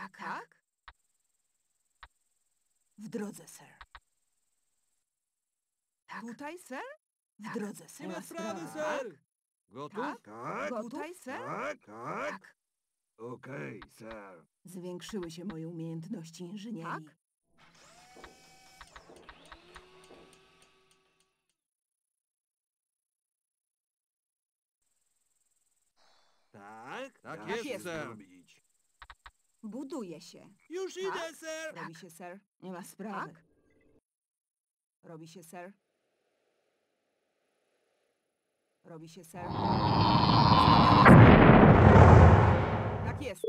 Tak, tak. W drodze, sir. Tak. Tutaj, sir? W Tak. drodze, sir. Nie ma sprawy, Tak. ser. Gotów? Tak? Tak, Gotów? Tutaj, sir? tak, tak. Tak. Okej, sir. Zwiększyły się moje umiejętności inżynierii. Tak? Tak? Tak Da jest, się ser. Buduje się. Już Tak? idę, ser. Robi się, sir. Nie ma sprawy. Tak? Robi się, sir. Robi się, sir. Tak jest.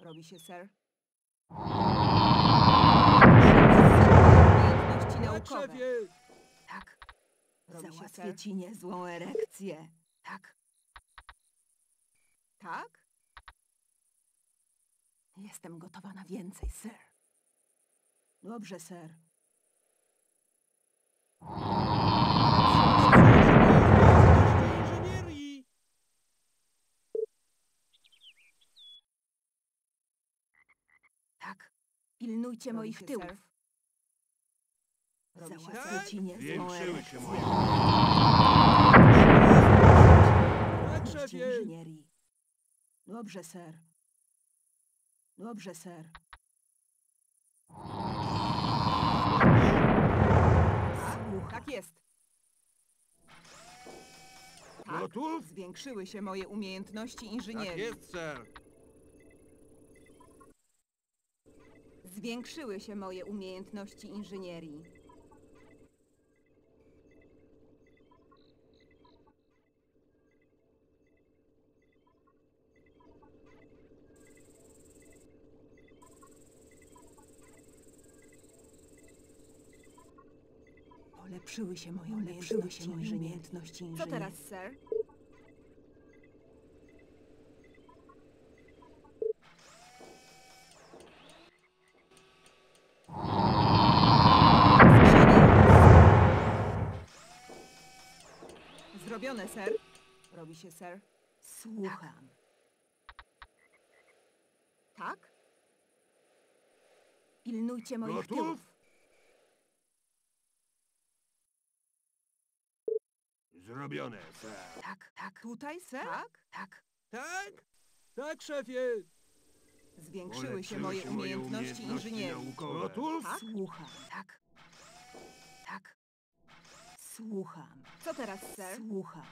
Robi się, sir. Umiejętności Tak, naukowe. Tak. Robi się, Załatwię sir. ci niezłą erekcję. Tak. Tak? Jestem gotowa na więcej, sir. Dobrze, sir. Inżynierii. Tak. Pilnujcie Robi moich się, tyłów. Załatwię sir. ci niezłą Zwiększyły się moje Tak, Umiejętności szefie. inżynierii. Dobrze, sir. Dobrze. Słucham. Tak jest. Gotów? Zwiększyły się moje umiejętności Tak inżynierii. jest, ser. Zwiększyły się moje umiejętności inżynierii. Polepszyły się moje umiejętności umiejętności Co teraz, sir? Zrobione, sir. Robi się, sir. Słucham. Tak? Pilnujcie moich Gotów? tyłów. Zrobione, sir. Tak, tak. Tutaj, sir? Tak? Tak. Tak? Tak, szefie. Zwiększyły się Polepszyły moje się umiejętności inżynierii. naukowe. Gotów? Tak? Słucham. Tak. Tak. Słucham. Co teraz, sir? Słucham.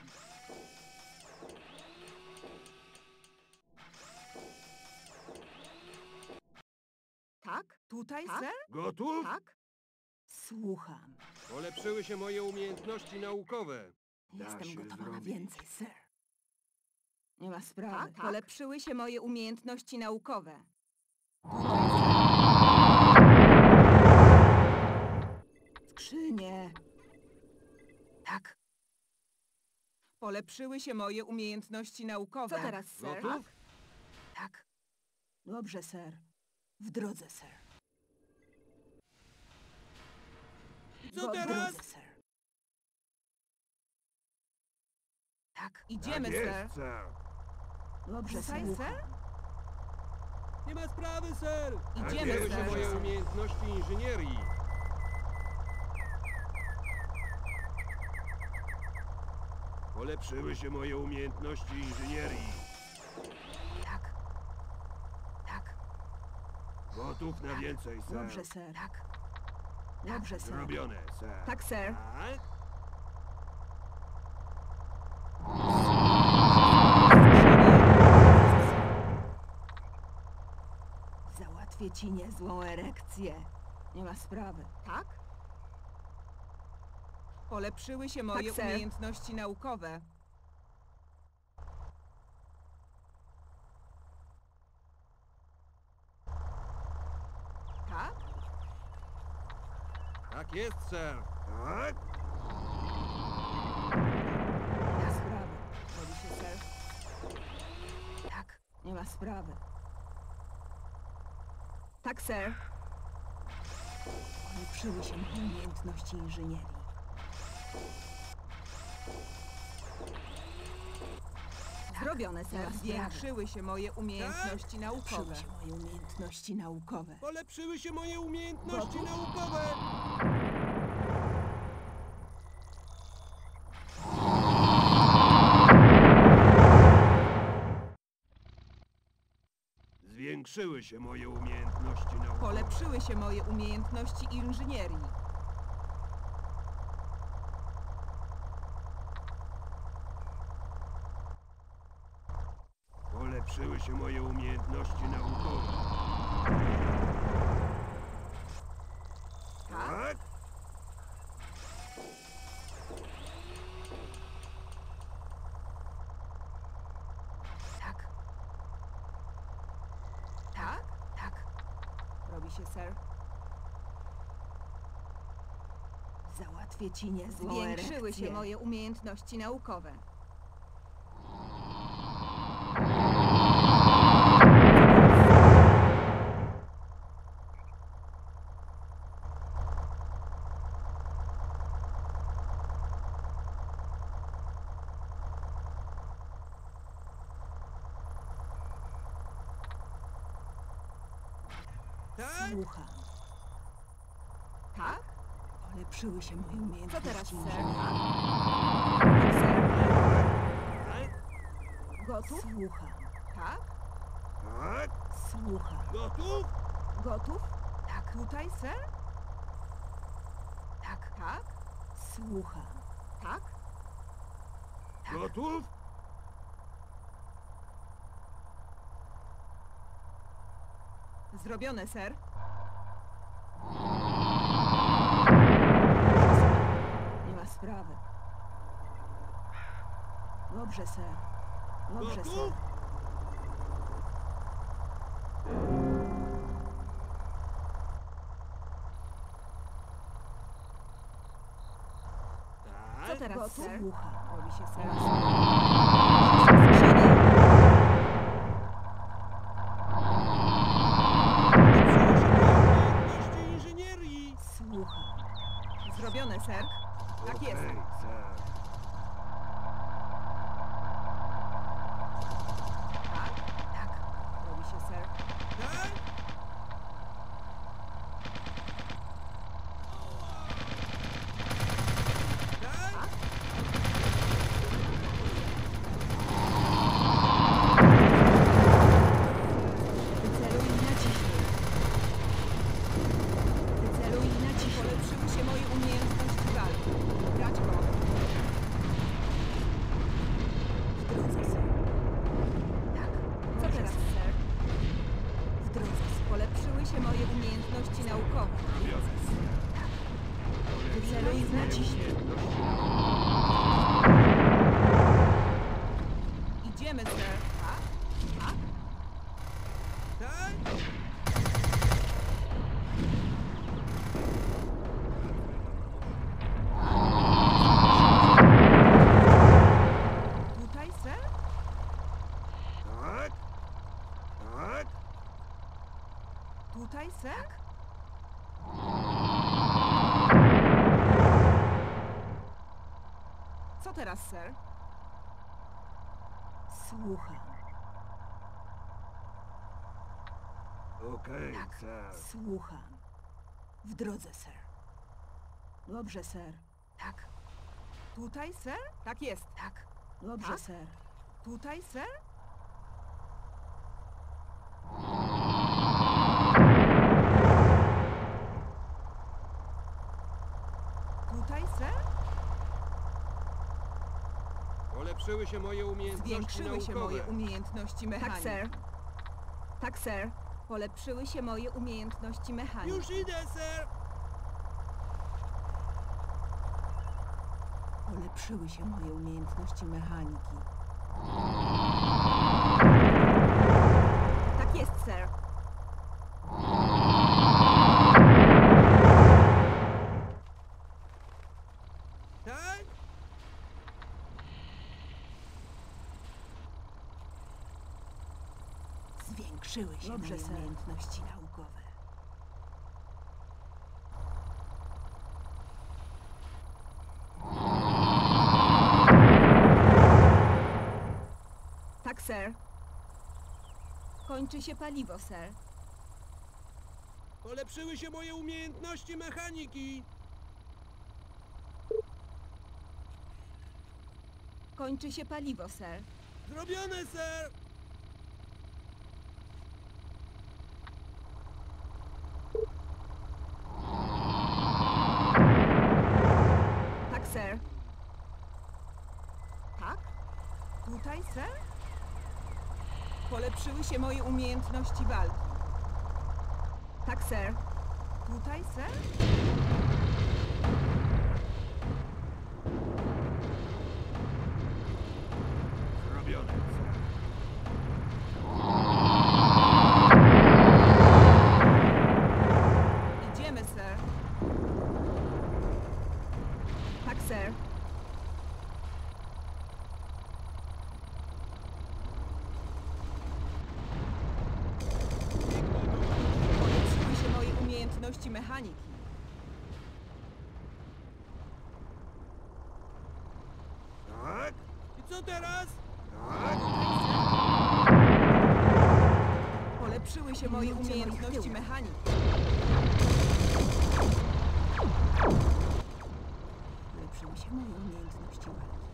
Tak? Tutaj, Tak? sir? Gotów? Tak? Słucham. Polepszyły się moje umiejętności naukowe. Jestem gotowa na więcej, sir. Nie ma sprawy. Tak? Tak? Polepszyły się moje umiejętności naukowe. Skrzynie. Tak. Polepszyły się moje umiejętności naukowe. Co teraz, sir? Gotów? Tak. Dobrze, sir. W drodze, sir. Co w teraz? drodze, sir. Tak. Idziemy, tak sir. jest, sir. Dobrze, Tutaj, słucham. sir? Nie ma sprawy, ser. Idziemy, jest, Polepszyły się sir. moje umiejętności inżynierii. Polepszyły się moje umiejętności inżynierii. Tak. Tak. Gotów na więcej, sir. Dobrze, sir. Tak. Dobrze, sir. Zrobione, sir. Tak, sir. Tak? Załatwię ci niezłą erekcję. Nie ma sprawy. Tak? Polepszyły się moje sir. umiejętności naukowe. Tak? Tak jest, ser. Tak? Nie ma sprawy. Robi się, sir. Tak. Nie ma sprawy. Tak, sir. Polepszyły się moje umiejętności inżynierii. Zrobione, sprawy. Zwiększyły się moje umiejętności naukowe. Polepszyły się moje umiejętności naukowe. Polepszyły się moje umiejętności naukowe. Zwiększyły się moje umiejętności naukowe. Polepszyły się moje umiejętności inżynierii. Polepszyły się moje umiejętności naukowe. Tak? Tak. Tak? Tak. Robi się, ser. Załatwię ci niezłą Zwiększyły się moje umiejętności naukowe. Tak? Słucham. Tak? Polepszyły się moje Co umiejętności teraz, ser? Gotów? Słucham. Tak? Tak? Słucham. Gotów? Gotów? Tak. Tutaj, ser? Tak. Tak? Słucham. Tak? Tak. Gotów? Zrobione, ser. Nie ma sprawy. Dobrze, ser. Dobrze, ser. Co Tak? teraz, Gotów? ser? Robi się, ser. 机器人。Teraz, ser? Słucham. Okej, Tak. ser. Słucham. W drodze, ser. Dobrze, ser. Tak. Tutaj, ser? Tak jest. Tak. Dobrze, Tak? ser. Tutaj, ser? Tutaj, ser? Polepszyły się moje umiejętności Zwiększyły się naukowe. moje umiejętności mechaniki. Tak, sir. Tak, ser. Polepszyły się moje umiejętności mechaniki. Już idę, ser. Polepszyły się moje umiejętności mechaniki. Tak jest, ser. Tak? Zwiększyły się Dobrze, moje umiejętności naukowe. Tak, sir. Kończy się paliwo, sir. Polepszyły się moje umiejętności mechaniki. Kończy się paliwo, sir. Zrobione, sir. Tak, sir. Tak? Tutaj, sir? Polepszyły się moje umiejętności walki. Tak, sir. Tutaj, sir? Zrobione, ser. Idziemy, sir. Tak, sir. Polepszyły się moje umiejętności mechaniki. Tak, I co teraz? tak, Polepszyły się moje Pilnujcie moich umiejętności tyłów. mechaniki. Polepszyły się moje umiejętności walki.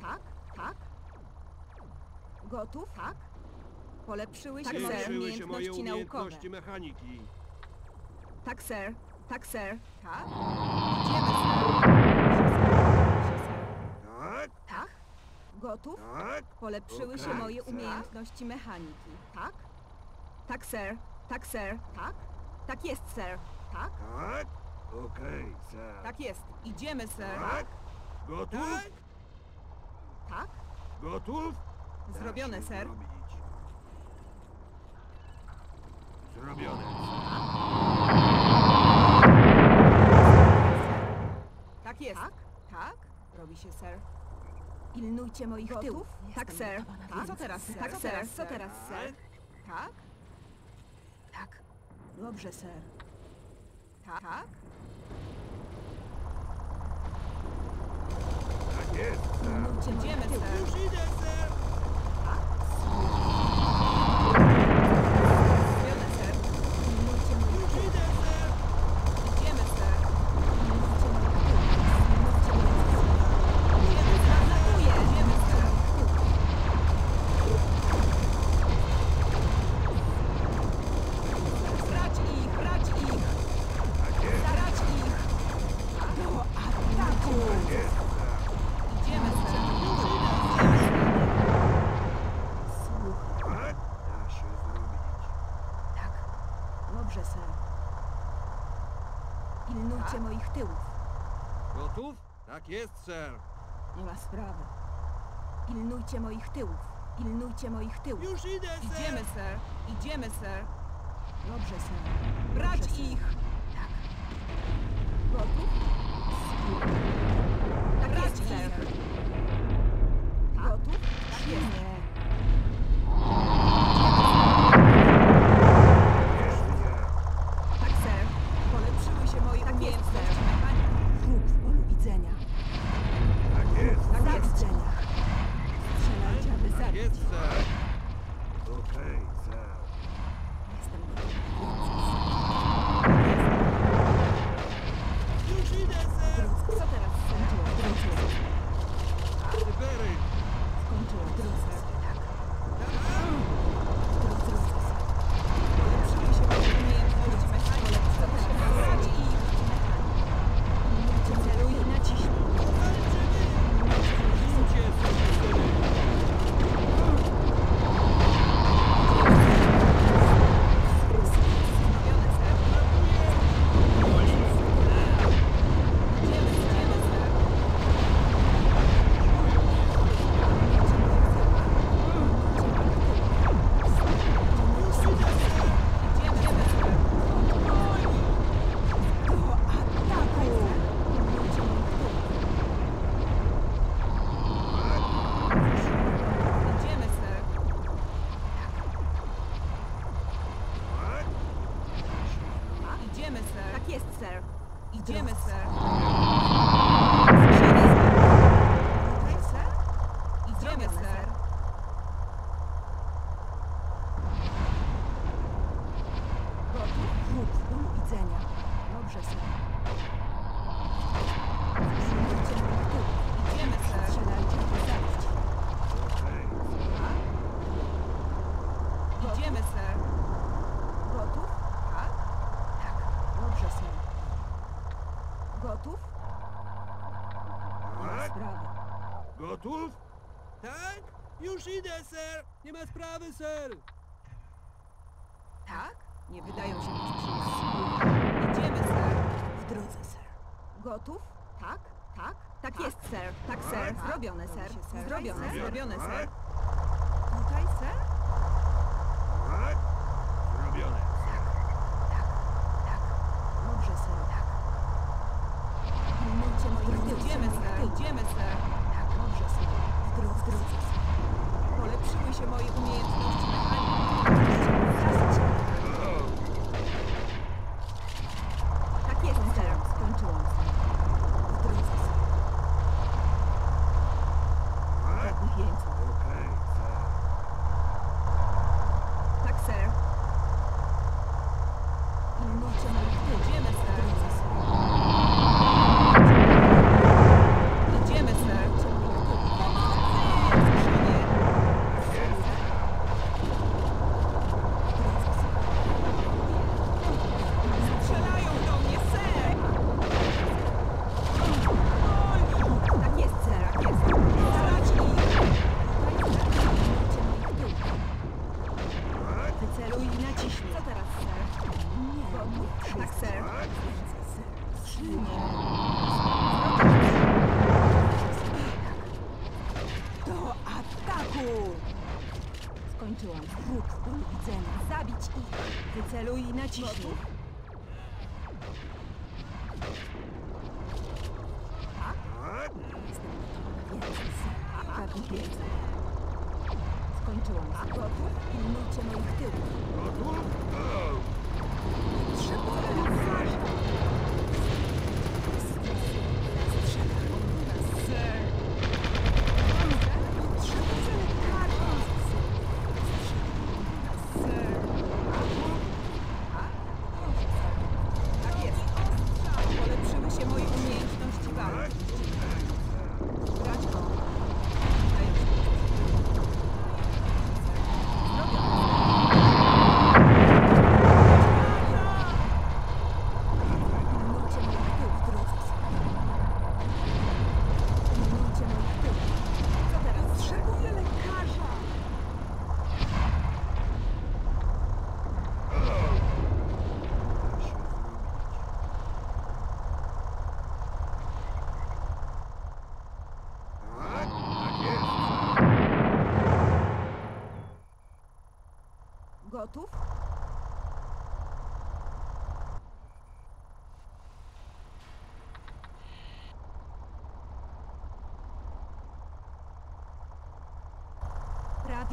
Tak? Tak? Gotów? Tak? Polepszyły się Tak, moje się moje umiejętności naukowe. umiejętności mechaniki. Tak, sir. Tak, sir. Tak? Idziemy, sir. tak, Tak? Gotów? tak, Polepszyły się moje sir. umiejętności mechaniki. Tak? Tak, sir. Tak, sir. Tak? Tak jest, sir. Tak? tak. Okej, ser. Tak jest. Idziemy, sir. Tak? Gotów? Tak? Tak? Gotów? Zrobione, się sir. Zrobione, Tak jest. Tak? Tak? Robi się, sir. Pilnujcie moich Gotów? tyłów. Tak, Jestem sir. Tak? Co teraz, sir. Tak, sir. Co teraz, Tak. sir? Tak? Tak. Dobrze, ser. Tak? Tak? Tak jest, ser. Pilnujcie moich tyłów. sir. Już idę, sir. Zrobione, Tak jest, sir. Nie ma sprawy. Pilnujcie moich tyłów. Pilnujcie moich tyłów. Już idę, sir. Idziemy, sir. Idziemy, sir. Dobrze, ser. Brać Dobrze, ich. Tak. Gotów? Tak Brać jest, sir. ich. Gotów? Tak jest. Nie. Już idę, ser! Nie ma sprawy, ser! Tak? Nie wydają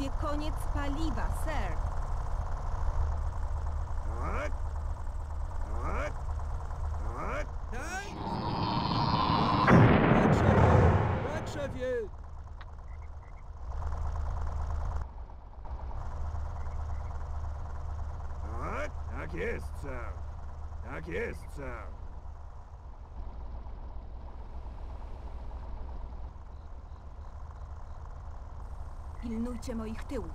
prawie koniec paliwa, sir. Tak, tak jest, sir. Tak jest. Pilnujcie moich tyłów.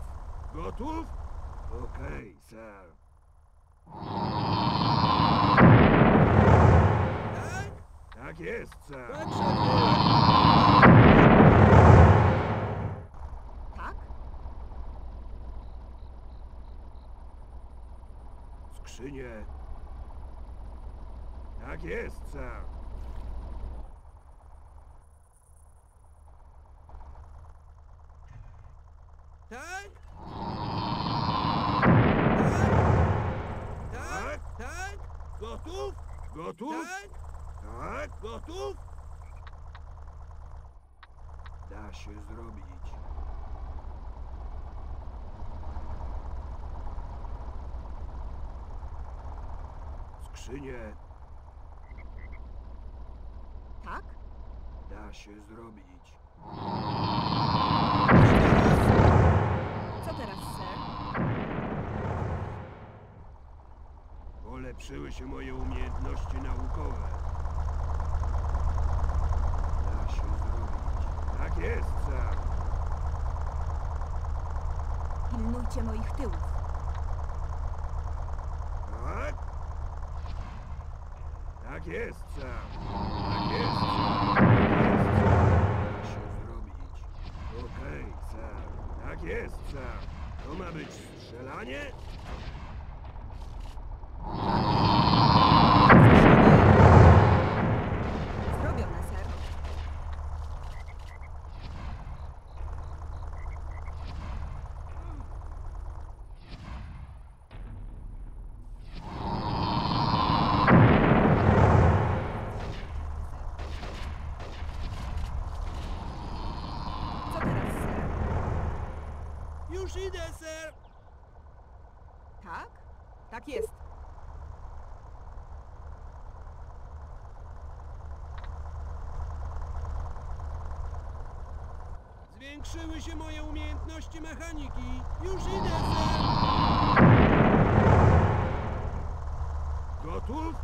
Gotów? Okej, sir. Tak jest, sir. Tak? Skrzynie. Tak jest, sir. Tak? tak? Tak? Tak? Gotów? Gotów? Tak? tak? Gotów? Da się zrobić. Skrzynie. Tak? Da się zrobić. polepszyły się moje umiejętności naukowe. Da się zrobić. Tak jest, Sam. Pilnujcie moich tyłów. Tak? Tak jest, Sam. Tak jest, Sam. Tak jest, Sam. Się zrobić. Okej, Sam. Tak jest, Sam. To ma być strzelanie? Tak jest. Zwiększyły się moje umiejętności mechaniki. Już idę, ser! Gotów?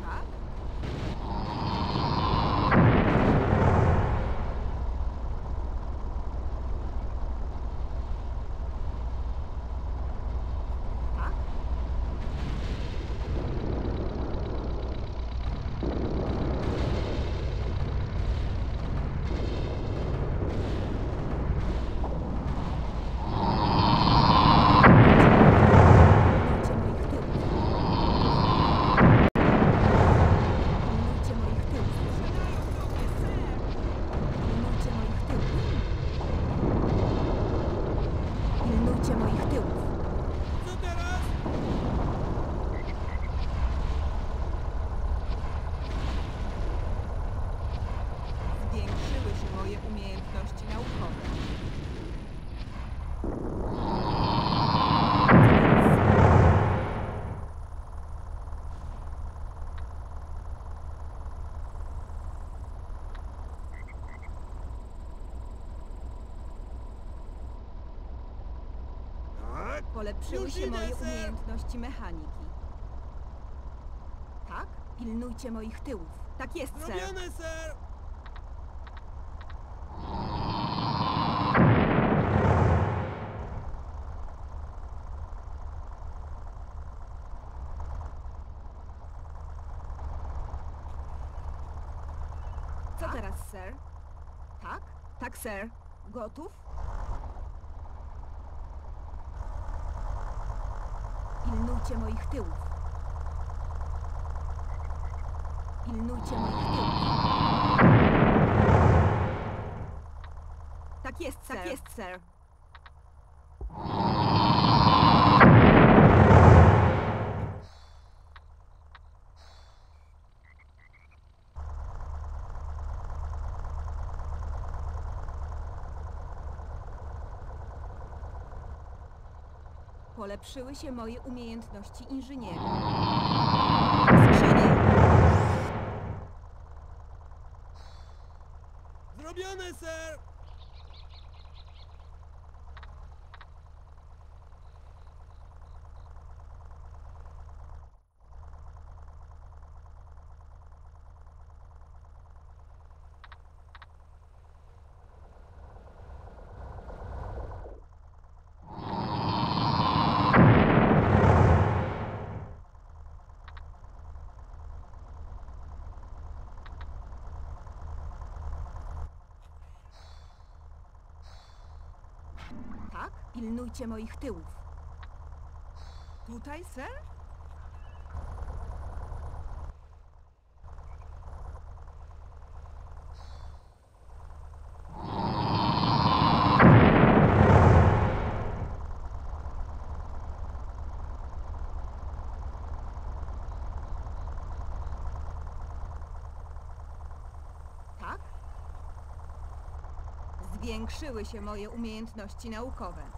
Tak? Tak? Pilnujcie moich tyłów. Pilnujcie moich tyłów. Pilnujcie moich tyłów. Pilnujcie moich tyłów. Co teraz? Zwiększyły się moje umiejętności naukowe. Tak? Polepszyły się moje umiejętności mechaniki. Tak? Pilnujcie moich tyłów. Tak jest. Zrobione, ser! Co teraz, ser? Tak? Tak, ser. Gotów? Pilnujcie moich tyłów. Pilnujcie moich tyłów. Tak jest. Tak jest, ser. Polepszyły się moje umiejętności inżyniera. Skrzynie! Zrobione, ser! Tak? Pilnujcie moich tyłów. Tutaj, ser? Tak? Zwiększyły się moje umiejętności naukowe.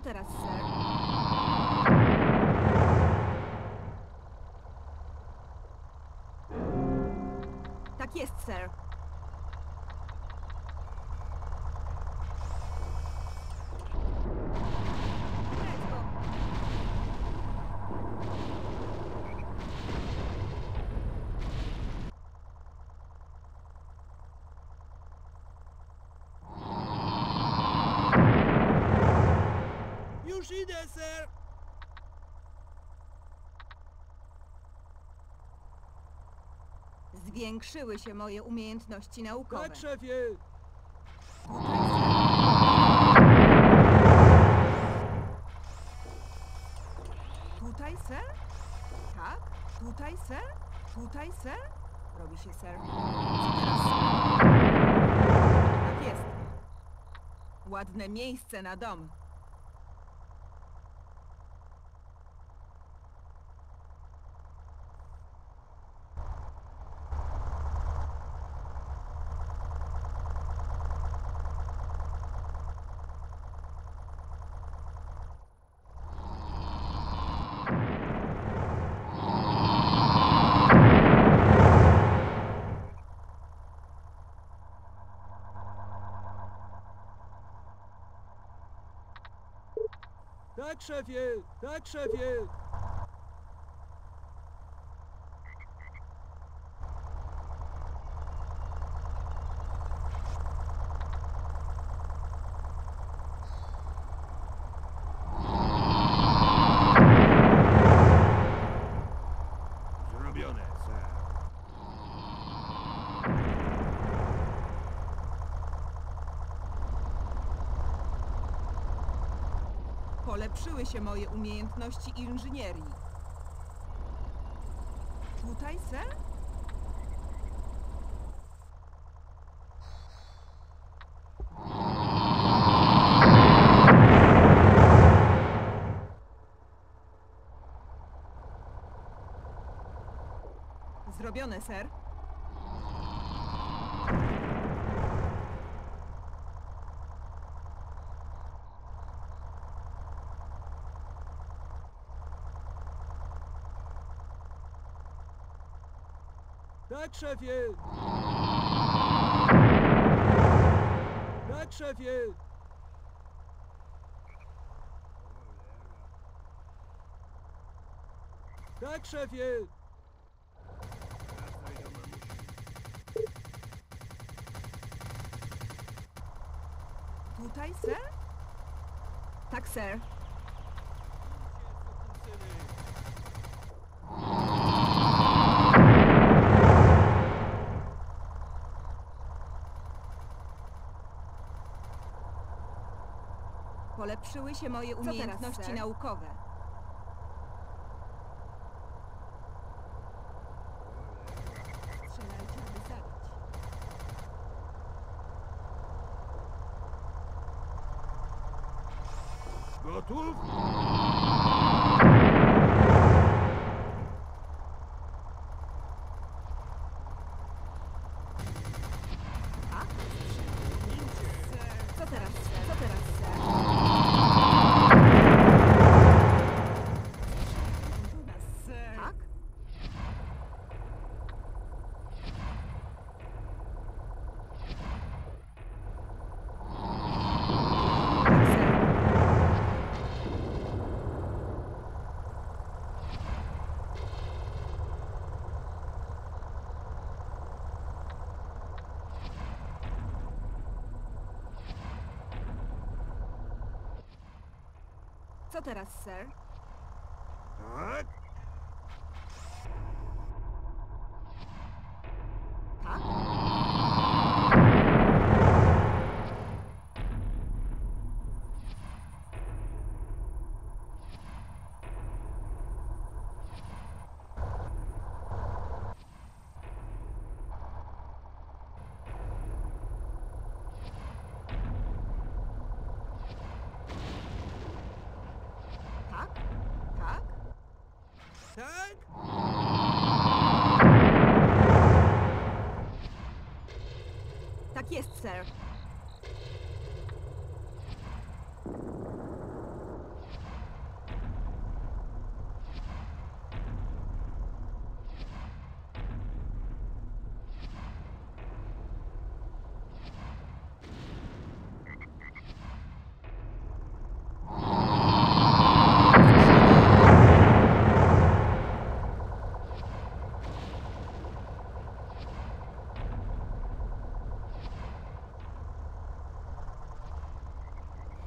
Co teraz, sir? Już idę, ser! Zwiększyły się moje umiejętności naukowe. Tak, szefie! Tutaj, sir? Tak? Tutaj, sir? Tutaj, sir? Robi się, sir. Co teraz, sir? Tak jest. Ładne miejsce na dom. Tak, szefie! Tak, szefie! Zrobione, ser. Polepszyły się moje umiejętności inżynierii. Tutaj, sir? Zrobione, ser. Tak, szefie! Tak, szefie! Tak, szefie! Tutaj, sir? Tak, sir. Zwiększyły się moje teraz, umiejętności sir? naukowe. Gotów? Tak? Co teraz, sir? Co teraz, sir? Do nas, sir. Tak? Tak, sir. Co teraz, sir? Tak? Tak? Tak? Tak? Tak? Tak jest, sir.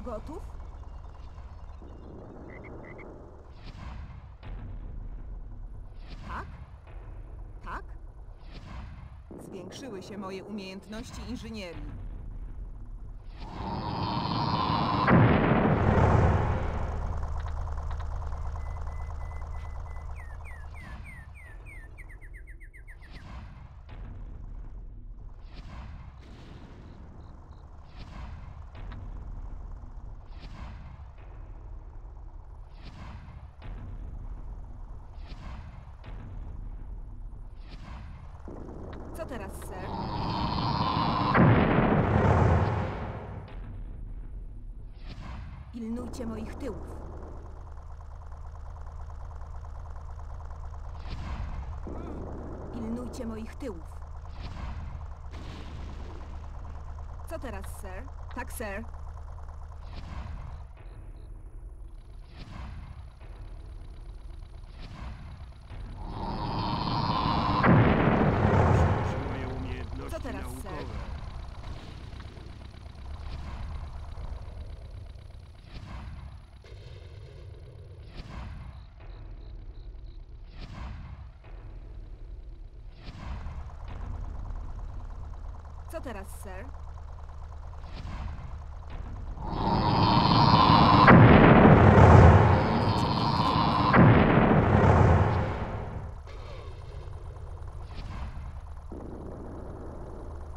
Gotów? Tak? Tak? Zwiększyły się moje umiejętności inżynierii. Co teraz, sir? Pilnujcie moich tyłów. Pilnujcie moich tyłów. Co teraz, sir? Tak, sir. Zwiększy moje umiejętności Co teraz, sir? naukowe. Co teraz, sir?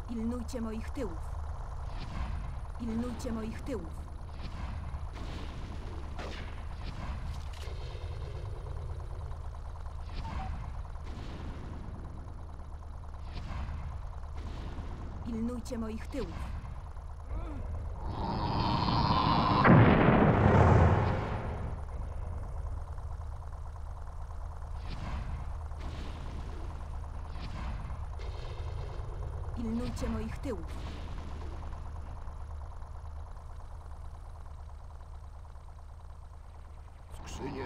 Pilnujcie moich tyłów. Pilnujcie moich tyłów. Pilnujcie moich tyłów. Pilnujcie moich tyłów. Skrzynie.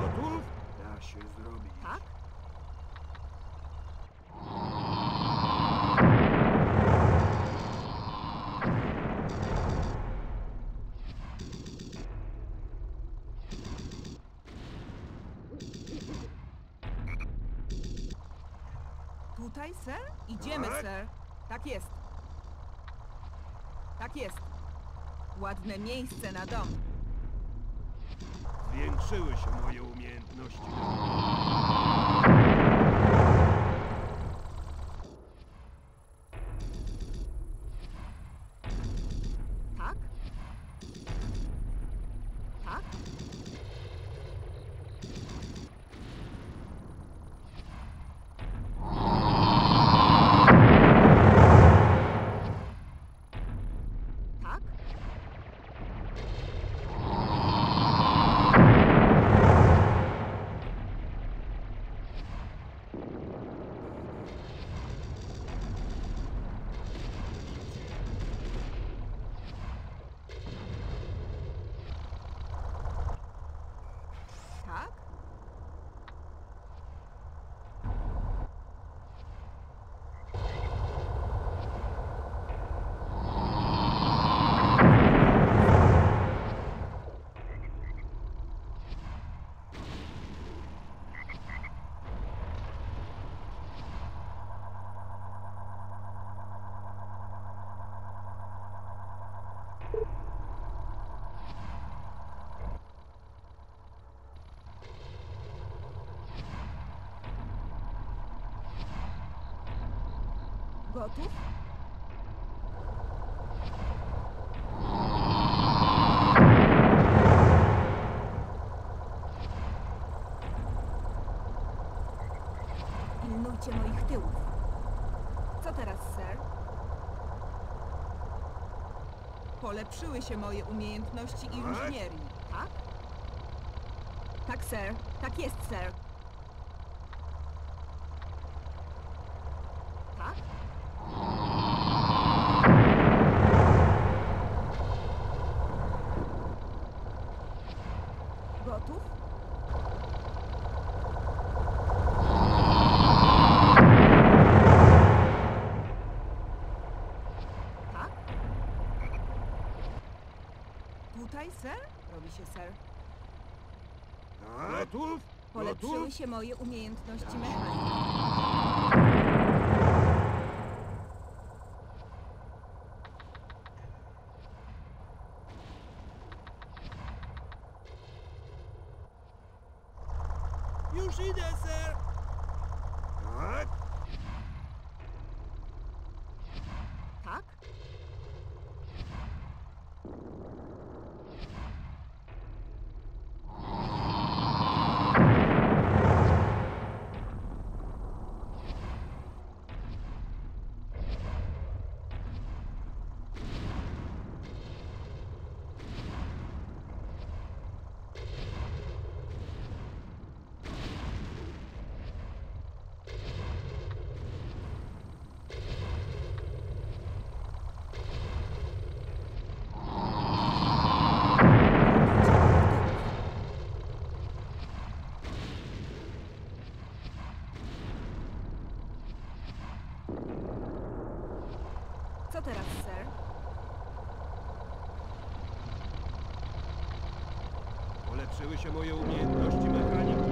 Gotów? Da się zrobić. Tak? Tutaj, sir? Ładne miejsce na dom. Zwiększyły się moje umiejętności. Tak? Tak? Tak? Tak? Gotów? Pilnujcie moich tyłów. Co teraz, sir? Polepszyły się moje umiejętności inżynierii. Tak? Tak, sir. Tak jest, sir. Tak? Gotów? Tak? Tutaj, ser? Robi się, ser. Tak? Gotów? Polepszyły Gotów? Się moje umiejętności mechaniki. Już idę, ser! Tak? Tak? Pilnujcie moich tyłów. Co teraz, sir? Polepszyły się moje umiejętności mechaniki.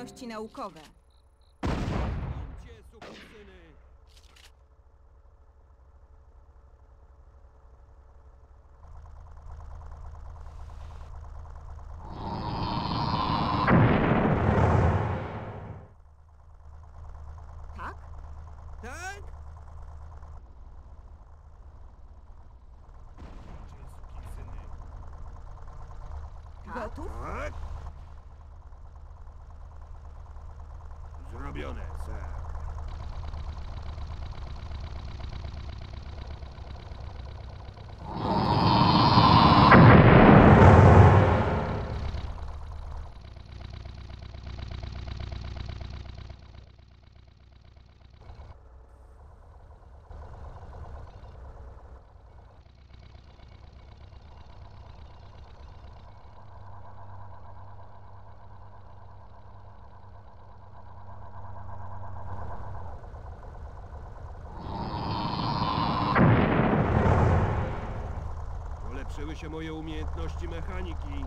umiejętności naukowe. Tak? Tak? Gotów? Tak? Zrobione, ser. Polepszyły się moje umiejętności mechaniki.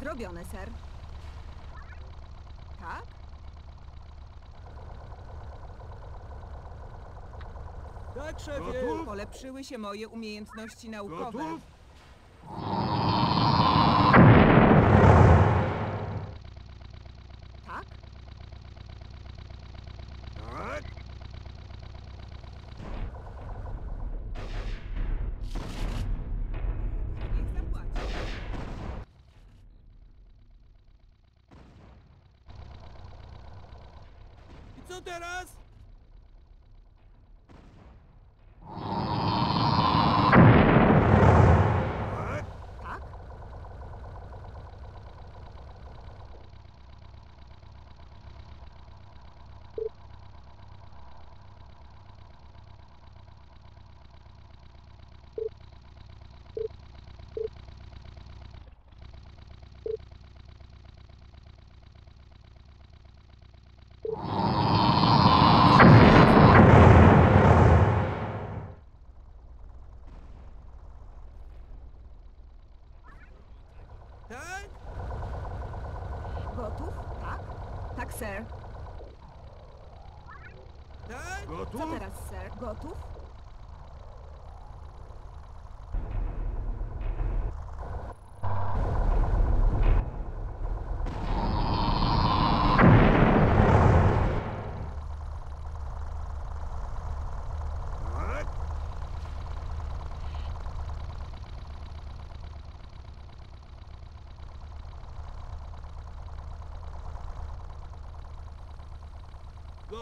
Zrobione, ser. Tak? Tak, szefie. Gotów? Polepszyły się moje umiejętności naukowe. Gotów? fronteras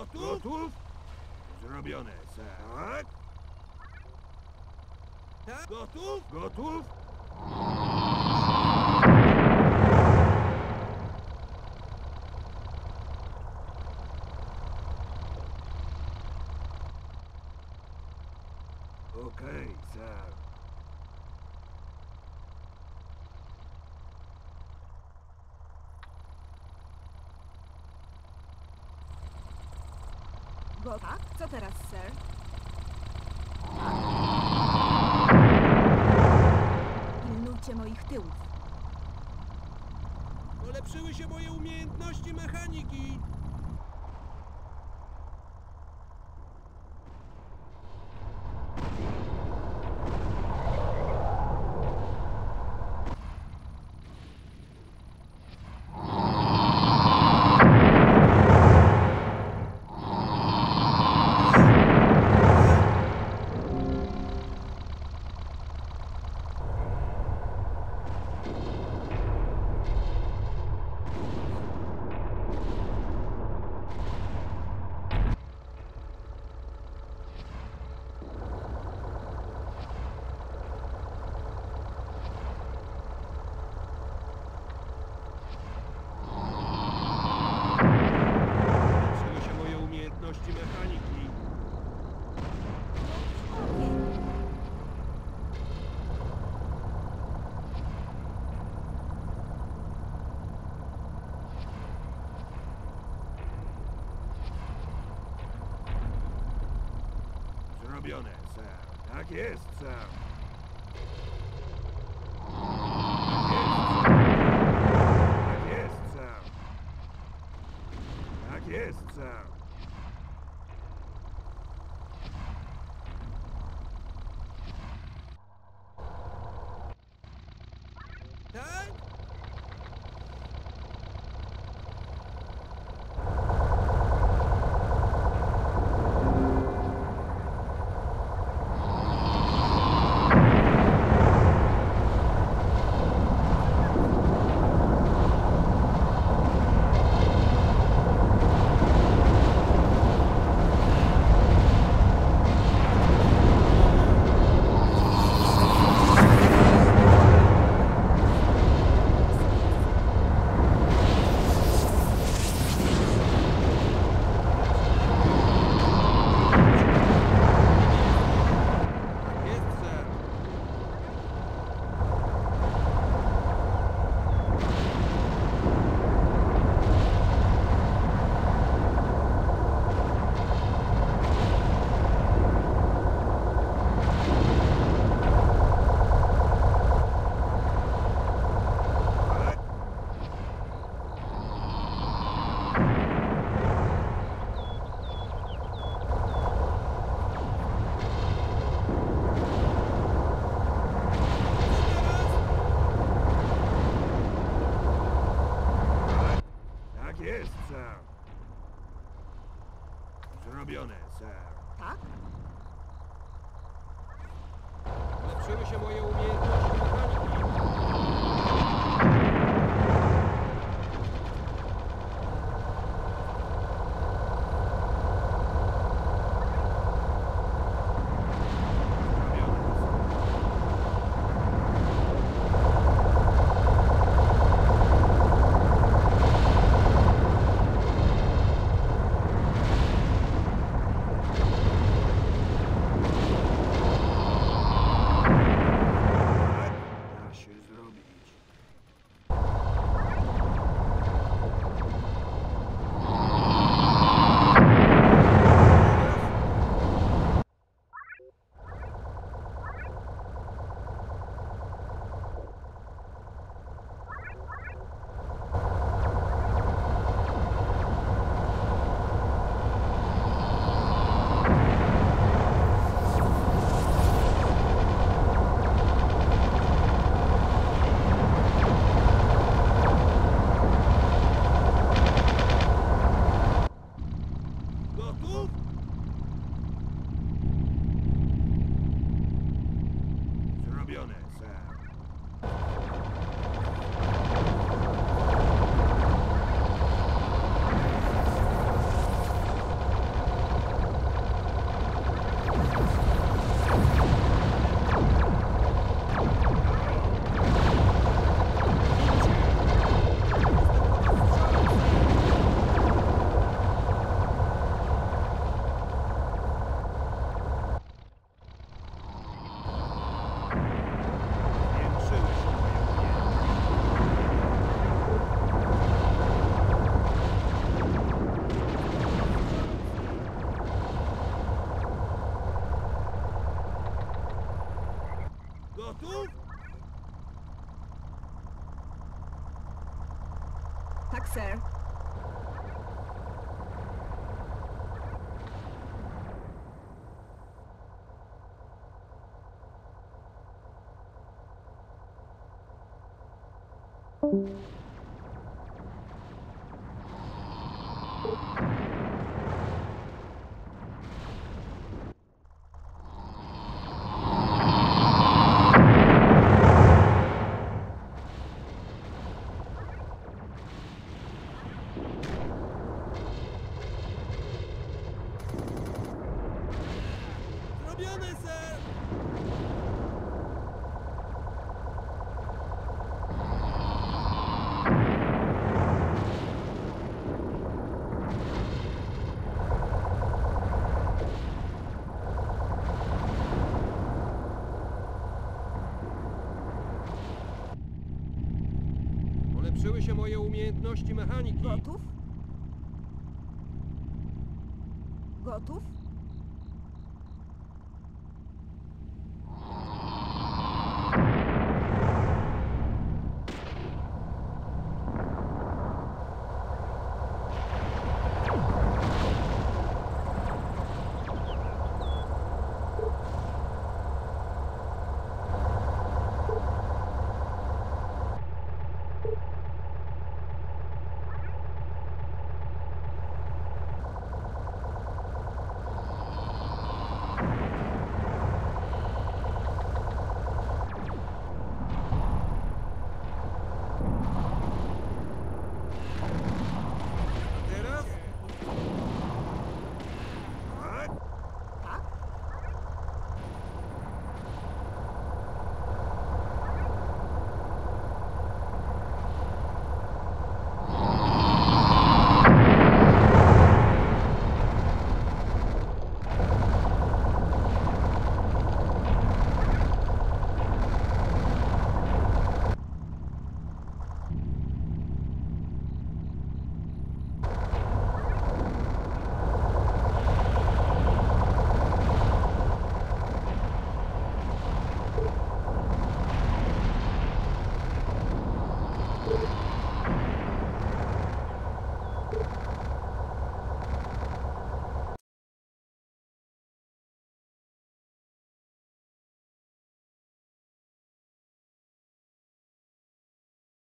Gotów? Gotów? Zrobione. Tak? Tak? Gotów? Gotów? Okej, ser. Go Co teraz, ser? Pilnujcie moich tyłów. Polepszyły się moje umiejętności mechaniki. tak? Zlepszyły się moje umiejętności mechaniki. sir. umiejętności mechaniki. Gotów?